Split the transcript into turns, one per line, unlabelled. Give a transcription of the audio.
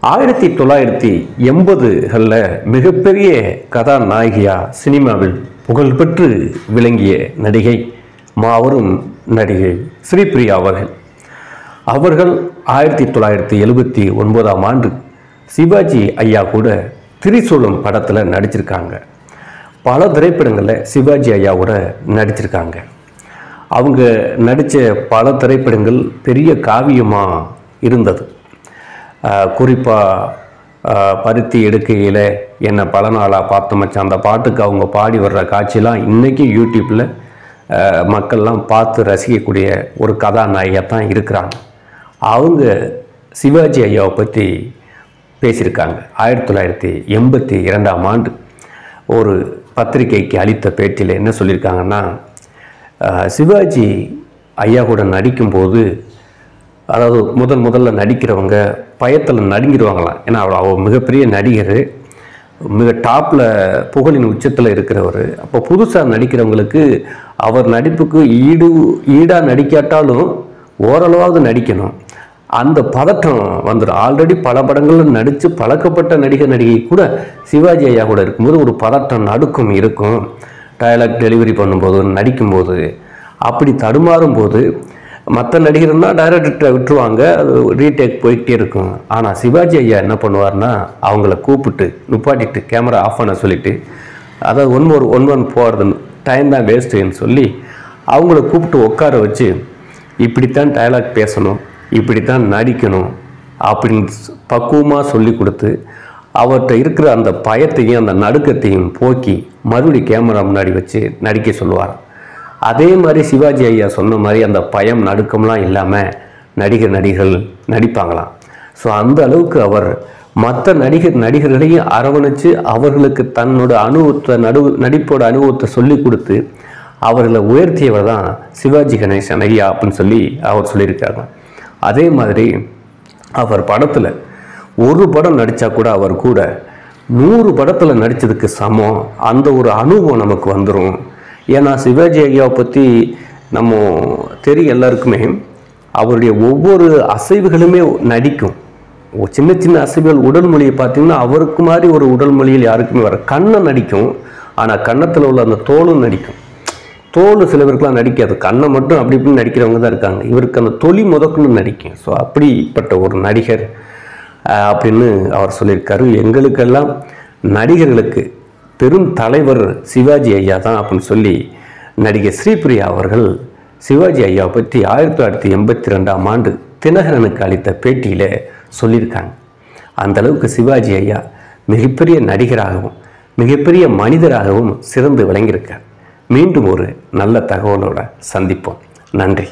ஆயிரத்தி தொள்ளாயிரத்தி எண்பதுகளில் மிகப்பெரிய கதாநாயகியா சினிமாவில் புகழ்பெற்று விளங்கிய நடிகை மாபெரும் நடிகை ஸ்ரீபிரியா அவர்கள். அவர்கள் ஆயிரத்தி தொள்ளாயிரத்தி எழுபத்தி ஒன்பதாம் ஆண்டு சிவாஜி ஐயா கூட திரிசூலம் படத்தில் நடிச்சிருக்காங்க. பல திரைப்படங்களில் சிவாஜி ஐயாவோட நடிச்சிருக்காங்க. அவங்க நடித்த பல திரைப்படங்கள் பெரிய காவியமாக இருந்தது. குறிப்பாக பருத்தி எடுக்கையில் என்ன பல நாளாக பார்த்த மச்சான் அந்த பாட்டுக்கு அவங்க பாடி வர்ற காட்சிலாம் இன்றைக்கும் யூடியூப்பில் மக்கள்லாம் பார்த்து ரசிக்கக்கூடிய ஒரு கதாநாயகியாக தான் இருக்கிறாங்க. அவங்க சிவாஜி ஐயாவை பற்றி பேசியிருக்காங்க. ஆயிரத்தி தொள்ளாயிரத்தி எண்பத்தி இரண்டாம் ஆண்டு ஒரு பத்திரிகைக்கு அளித்த பேட்டியில் என்ன சொல்லியிருக்காங்கன்னா சிவாஜி ஐயா கூட நடிக்கும்போது அதாவது முதல் முதல்ல நடிக்கிறவங்க பயத்தில் நடுங்கிடுவாங்களாம் ஏன்னா அவர் அவள் மிகப்பெரிய நடிகர். மிக டாப்பில் புகழின் உச்சத்தில் இருக்கிறவர். அப்போ புதுசாக நடிக்கிறவங்களுக்கு அவர் நடிப்புக்கு ஈடு ஈடாக நடிக்காட்டாலும் ஓரளவாவது நடிக்கணும். அந்த பதட்டம் வந்துடும் ஆல்ரெடி பல படங்களில் நடித்து பழக்கப்பட்ட நடிகர் நடிகை கூட சிவாஜி ஐயா கூட இருக்கும்போது ஒரு பதட்டம் நடுக்கும் இருக்கும். டயலாக் டெலிவரி பண்ணும்போது நடிக்கும்போது. அப்படி தடுமாறும் போது மற்ற நடிகர்னா டைரக்டர்கிட்ட விட்டுருவாங்க. அது ரீடேக் போயிட்டே இருக்கும். ஆனால் சிவாஜி ஐயா என்ன பண்ணுவார்னா அவங்கள கூப்பிட்டு நுப்பாட்டிட்டு கேமரா ஆஃப் பண்ண சொல்லிட்டு அதாவது ஒன் ஒரு ஒன் ஒன் போகிறதுன்னு டைம் தான் வேஸ்ட்டுன்னு சொல்லி அவங்கள கூப்பிட்டு உட்கார வச்சு இப்படித்தான் டைலாக் பேசணும் இப்படித்தான் நடிக்கணும் அப்படின்னு பக்குவமாக சொல்லி கொடுத்து அவர்கிட்ட இருக்கிற அந்த பயத்தையும் அந்த நடுக்கத்தையும் போக்கி மறுபடி கேமரா முன்னாடி வச்சு நடிக்க சொல்லுவார் அதே மாதிரி சிவாஜி ஐயா சொன்ன மாதிரி அந்த பயம் நடுக்கம்லாம் இல்லாமல் நடிகர் நடிகர்கள் நடிப்பாங்களாம். ஸோ அந்த அளவுக்கு அவர் மற்ற நடிகர் நடிகர்களையும் அரவணைச்சு அவர்களுக்கு தன்னோட அனுபவத்தை நடு நடிப்போட அனுபவத்தை சொல்லி கொடுத்து அவர்களை உயர்த்தியவர் தான் சிவாஜி கணேசன் ஐயா அப்படின்னு சொல்லி அவர் சொல்லியிருக்காங்க அதே மாதிரி அவர் படத்தில் ஒரு படம் நடித்தா கூட அவர் கூட நூறு படத்தில் நடித்ததுக்கு சமம். அந்த ஒரு அனுபவம் நமக்கு வந்துடும் ஏன்னா சிவாஜி ஐயாவை பற்றி நம்ம தெரியும் எல்லாருக்குமே. அவருடைய ஒவ்வொரு அசைவுகளுமே நடிக்கும். சின்ன சின்ன அசைவுகள் உடல் மொழியை பார்த்தீங்கன்னா அவருக்கு மாதிரி ஒரு உடல் மொழியில் யாருக்குமே வர கண்ணை நடிக்கும். ஆனால் கன்னத்தில் உள்ள அந்த தோலும் நடிக்கும். தோல் சில பேருக்குலாம் நடிக்காது. கண்ணை மட்டும் அப்படி இப்படின்னு நடிக்கிறவங்க தான் இருக்காங்க. இவருக்கு அந்த தொலி முதற்கொண்டு நடிக்கும். ஸோ அப்படிப்பட்ட ஒரு நடிகர் அப்படின்னு அவர் சொல்லியிருக்காரு. எங்களுக்கெல்லாம் நடிகர்களுக்கு பெரும் தலைவர் சிவாஜி ஐயா தான் அப்படின்னு சொல்லி நடிகை ஸ்ரீபிரியா அவர்கள் சிவாஜி ஐயாவை பற்றி ஆயிரத்தி தொள்ளாயிரத்தி எண்பத்தி ரெண்டாம் ஆண்டு தினகரனுக்கு அளித்த பேட்டியில் சொல்லியிருக்காங்க. அந்த அளவுக்கு சிவாஜி ஐயா மிகப்பெரிய நடிகராகவும் மிகப்பெரிய மனிதராகவும் சிறந்து விளங்கியிருக்கார். மீண்டும் ஒரு நல்ல தகவலோட சந்திப்போம். நன்றி.